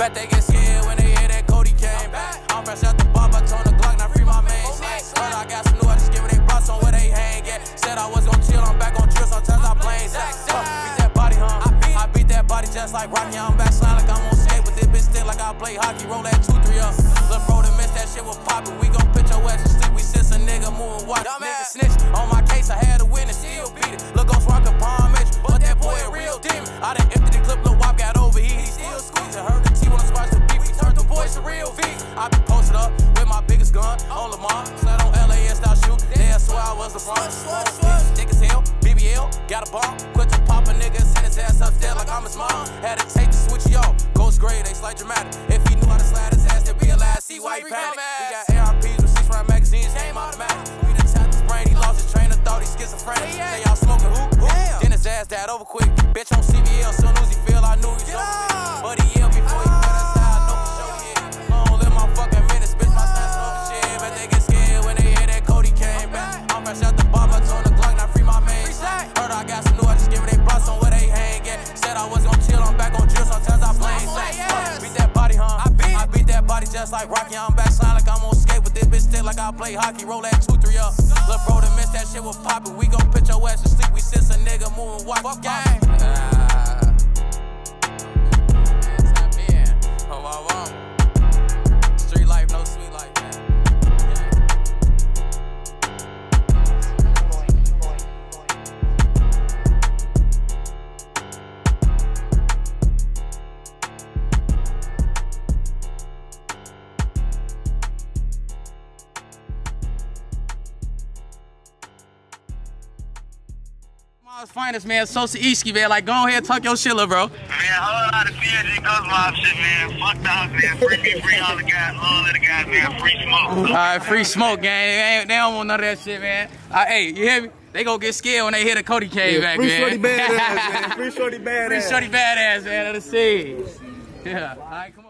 Bet they get scared when they hear that Cody came back. I'm fresh out the bar, but turn the Glock, now free my main snack. But I got some new, I just give me they box on where they hang at. Said I was gon' chill, I'm back on drill, sometimes I play Zach. Uh, beat that body, huh? I beat, I beat that body just like Rocky, I'm back slide like I'm on skate with this bitch still like I play hockey, roll that 2-3 up. Lil' bro, to miss that shit was poppin', we gon' put your ass to sleep, we sense a nigga moving watch. Nigga snitch on my case, I had a witness, still beat it. Look on Swanka Palm Mitch, but that boy a real demon. I done emptied the clip, I be posted up with my biggest gun on Lamar. Slide on LAS style shoot, they swear I was the front. Thick as hell, BBL, got a bomb. Quit to pop a nigga, send his ass upstairs like I'm his mom. Had to take the switch, yo. Ghost grade, they slight dramatic. If he knew how to slide his ass, then realize see why he panic. We got ARPs with six round magazines, game automatic. We done tapped his brain, he lost his train of thought, he schizophrenic. Say y'all smoking who? who? Then his ass died over quick. Bitch on like Rocky, I'm back slide like I'm on skate with this bitch still like I play hockey, roll that 2-3 up. Lil' bro, to miss that shit was poppin', we gon' put your ass to sleep, we sense a nigga moving watch. Fuck gang. Tomorrow's finest, man. Sosa Easky, man. Like, go ahead, talk your shit, little bro. Man, whole lot of PSG Ghost Mob shit, man. Fuck the house, man. Free me, free all the guys, all of the guys, man. Free smoke. All right, free smoke, gang. They, don't want none of that shit, man. Uh, hey, you hear me? They gonna get scared when they hear the Cody came back, free man. Free shorty badass, man. Free shorty badass. Free shorty badass, man. Let us see. Yeah. All right, cool.